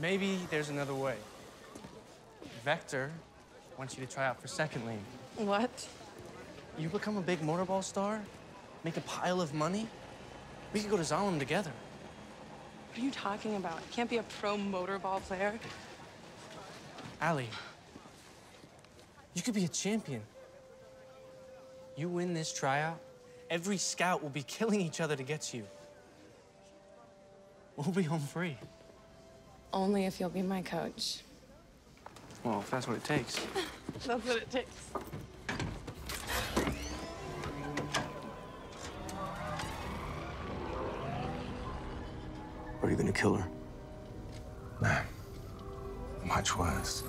Maybe there's another way. Vector wants you to try out for second lane. What? You become a big motorball star, make a pile of money. We could go to Zalem together. What are you talking about? I can't be a pro motorball player. Allie, you could be a champion. You win this tryout, every scout will be killing each other to get to you. We'll be home free. Only if you'll be my coach. Well, if that's what it takes. That's what it takes. Are you gonna kill her? Nah. My choice.